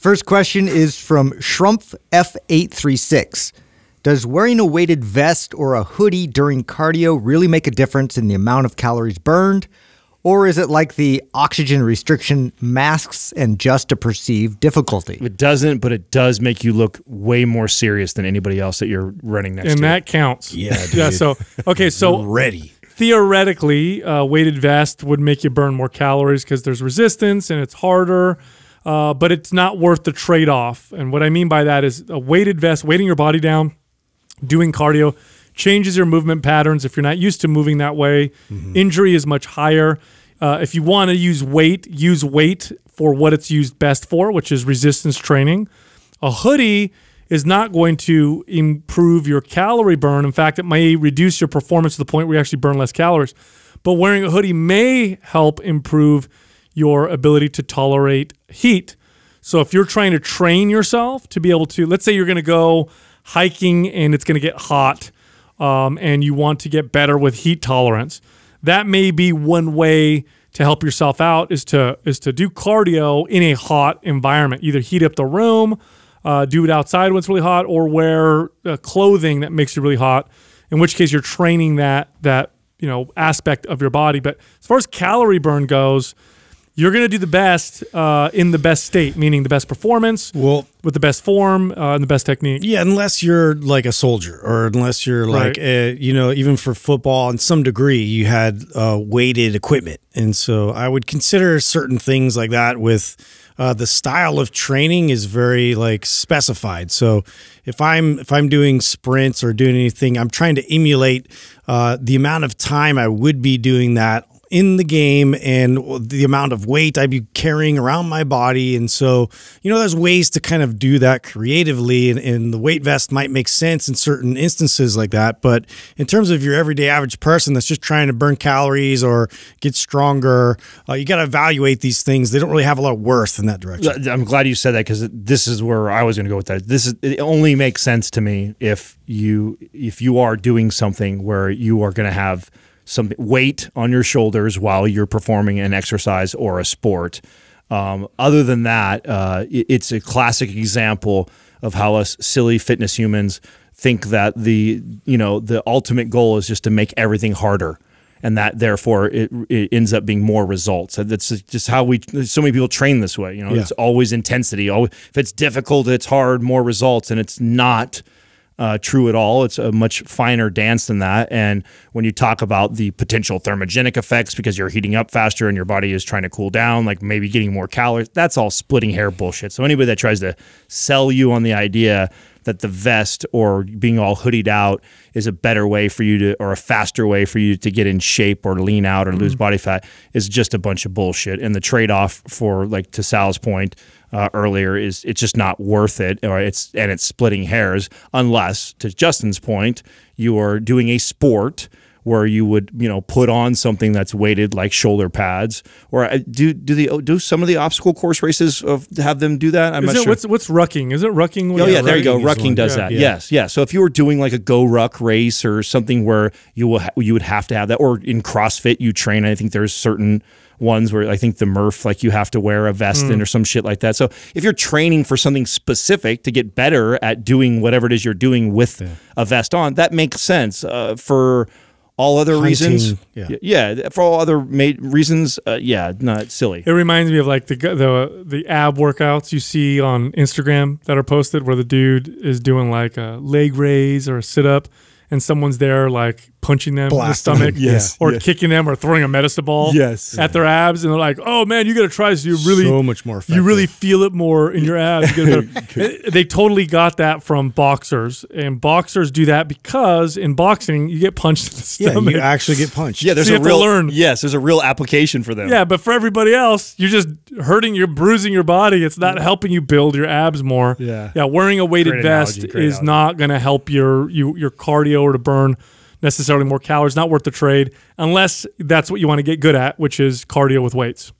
First question is from Shrumpf F836. Does wearing a weighted vest or a hoodie during cardio really make a difference in the amount of calories burned? Or is it like the oxygen restriction masks and just a perceived difficulty? It doesn't, but it does make you look way more serious than anybody else that you're running next and to. that counts. Yeah, yeah. So okay, so ready. theoretically, uh, weighted vest would make you burn more calories because there's resistance and it's harder, uh, but it's not worth the trade off. And what I mean by that is a weighted vest, weighting your body down, doing cardio, changes your movement patterns. If you're not used to moving that way, injury is much higher. Uh, if you want to use weight, use weight for what it's used best for, which is resistance training. A hoodie is not going to improve your calorie burn. In fact, it may reduce your performance to the point where you actually burn less calories. But wearing a hoodie may help improve your ability to tolerate heat. So if you're trying to train yourself to be able to, let's say you're going to go hiking and it's going to get hot um, and you want to get better with heat tolerance, that may be one way to help yourself out is to is to do cardio in a hot environment. Either heat up the room, uh, do it outside when it's really hot, or wear uh, clothing that makes you really hot. In which case, you're training that that you know aspect of your body. But as far as calorie burn goes, you're going to do the best uh, in the best state, meaning the best performance, Well, with the best form uh, and the best technique. Yeah, unless you're like a soldier, or unless you're like, Right. uh, you know, even for football, in some degree, you had uh, weighted equipment, and so I would consider certain things like that. With uh, the style of training is very like specified. So if I'm if I'm doing sprints or doing anything, I'm trying to emulate uh, the amount of time I would be doing that in the game and the amount of weight I'd be carrying around my body. And so, you know, there's ways to kind of do that creatively, and, and the weight vest might make sense in certain instances like that. But in terms of your everyday average person that's just trying to burn calories or get stronger, uh, you got to evaluate these things. They don't really have a lot of worth in that direction. I'm glad you said that because this is where I was going to go with that. This is it only makes sense to me if you if you are doing something where you are going to have some weight on your shoulders while you're performing an exercise or a sport. Um, other than that, uh, it's a classic example of how us silly fitness humans think that the you know the ultimate goal is just to make everything harder and that therefore it, it ends up being more results. That's just how we. So many people train this way. You know, Yeah. it's always intensity. Always, if it's difficult, it's hard, more results, and it's not. Uh, true at all. It's a much finer dance than that. And when you talk about the potential thermogenic effects because you're heating up faster and your body is trying to cool down, like maybe getting more calories, that's all splitting hair bullshit. So anybody that tries to sell you on the idea that the vest or being all hoodied out is a better way for you to or a faster way for you to get in shape or lean out or lose body fat is just a bunch of bullshit and the trade-off for like to Sal's point uh, earlier is it's just not worth it or it's and it's splitting hairs unless to Justin's point you are doing a sport where you would you know put on something that's weighted like shoulder pads or uh, do do the do some of the obstacle course races of have them do that I'm Is not it, sure what's what's rucking? Is it rucking? Oh yeah, yeah there you go. Rucking is Rucking one. does Yeah. that. Yeah. Yes, yeah. So if you were doing like a GORUCK race or something where you will ha- you would have to have that, or in CrossFit you train. I think there's certain ones where I think the Murph like you have to wear a vest Mm. in or some shit like that. So if you're training for something specific to get better at doing whatever it is you're doing with a vest on, that makes sense. Uh, for all other reasons, yeah. yeah. For all other ma- reasons, uh, yeah, not silly. It reminds me of like the the the ab workouts you see on Instagram that are posted, where the dude is doing like a leg raise or a sit up, and someone's there like punching them in the stomach, them. Yes, or yes. kicking them, or throwing a medicine ball, Yes. at their abs, and they're like, "Oh man, you got to try this. You really so much more effective. you really feel it more in your abs. You better. they totally got that from boxers, and boxers do that because in boxing you get punched in the yeah, stomach. you actually get punched. Yeah, there's So a real learn. yes, there's a real application for them. Yeah, but for everybody else, you're just hurting, you're bruising your body. It's not helping you build your abs more. Yeah. yeah. Wearing a weighted Great vest analogy, great is analogy. not going to help your you your cardio or to burn necessarily more calories. Not worth the trade unless that's what you want to get good at, which is cardio with weights.